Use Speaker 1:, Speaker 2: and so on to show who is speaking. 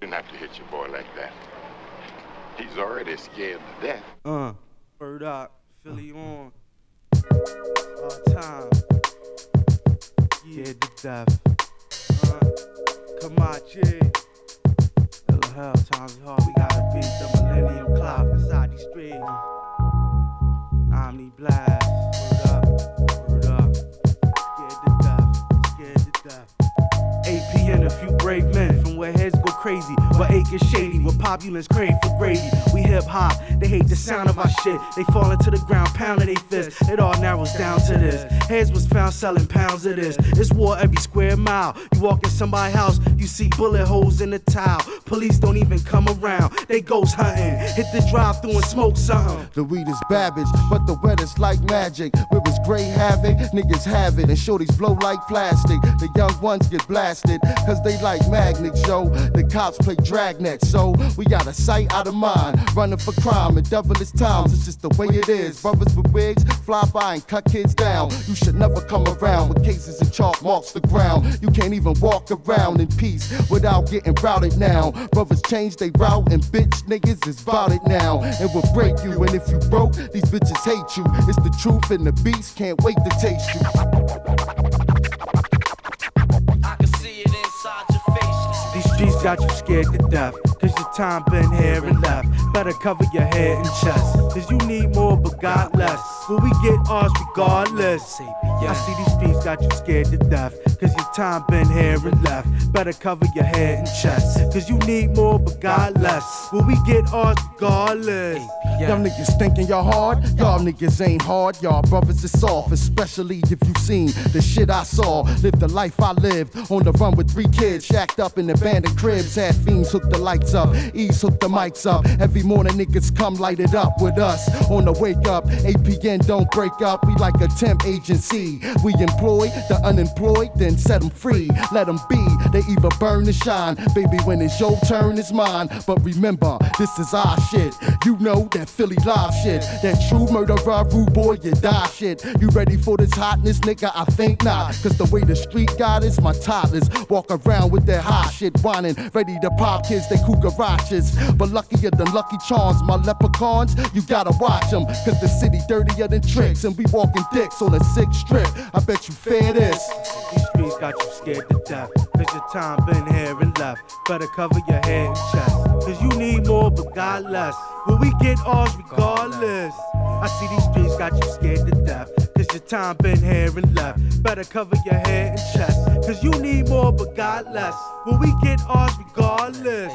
Speaker 1: Didn't have to hit your boy like that. He's already scared to death.
Speaker 2: Uh, bird up, Philly on. All time. Yeah, the death. Uh, come on, G. Little hell, times hard. We gotta beat the millennium clock inside these streets. Omni blast. Word up, word up. Scared to death, scared to death. APN, a few brave men from where heads crazy, where acres shady, where populace crave for gravy. Hip hop, they hate the sound of our shit. They fall into the ground, pounding they fists. It all narrows down to this. Heads was found selling pounds of this. It's war every square mile. You walk in somebody's house, you see bullet holes in the tile. Police don't even come around, they ghost hunting. Hit the drive through and smoke something.
Speaker 3: The weed is Babbage, but the wet is like magic. Where it's gray havoc, niggas have it, and shorties blow like plastic. The young ones get blasted, cause they like magnets, yo. The cops play dragnet, so we got a sight out of mind. Running for crime in devilish times, it's just the way it is. Brothers with wigs fly by and cut kids down. You should never come around with cases and chalk marks the ground. You can't even walk around in peace without getting routed now. Brothers change they route, and bitch niggas is bout it now. And will break you, and if you broke, these bitches hate you. It's the truth, and the beast can't wait to taste you.
Speaker 4: I can see it inside your face.
Speaker 2: These streets got you scared to death. Cause your time been here and left. Better cover your head and chest. Cause you need more, but God less. Will we get ours regardless? I see these streets got you scared to death. Cause your time been here and left. Better cover your head and chest. Cause you need more, but God less. Will we get ours regardless?
Speaker 3: Y'all niggas thinking y'all hard, y'all niggas ain't hard, y'all brothers is soft, especially if you've seen the shit I saw. Lived the life I lived, on the run with three kids, shacked up in abandoned cribs, had fiends hook the lights up, Ease hook the mics up. Every morning niggas come light it up with us. On the wake up, APN don't break up, we like a temp agency. We employ the unemployed, then set them free, let them be. They either burn or shine, baby, when it's your turn, it's mine. But remember, this is our shit. You know that Philly live shit. That true murderer, rude boy, you die shit. You ready for this hotness, nigga? I think not. Cause the way the street got is my toddlers walk around with their hot shit whining, ready to pop kids, they garages. But luckier than Lucky Charms, my leprechauns, you gotta watch them. Cause the city dirtier than tricks, and we walking dicks on a sick strip. I bet you fair this.
Speaker 2: Got you scared to death. Cause your time been here and left. Better cover your head and chest. Cause you need more, but God less. Will we get ours regardless? I see these streets got you scared to death. Cause your time been here and left. Better cover your head and chest. Cause you need more, but God less. Will we get ours regardless?